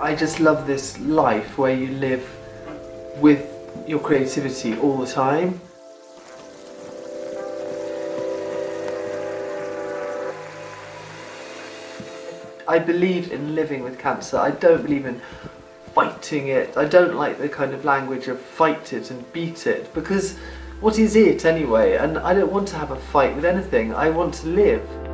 I just love this life where you live with your creativity all the time. I believe in living with cancer. I don't believe in fighting it. I don't like the kind of language of fight it and beat it because what is it anyway? And I don't want to have a fight with anything. I want to live.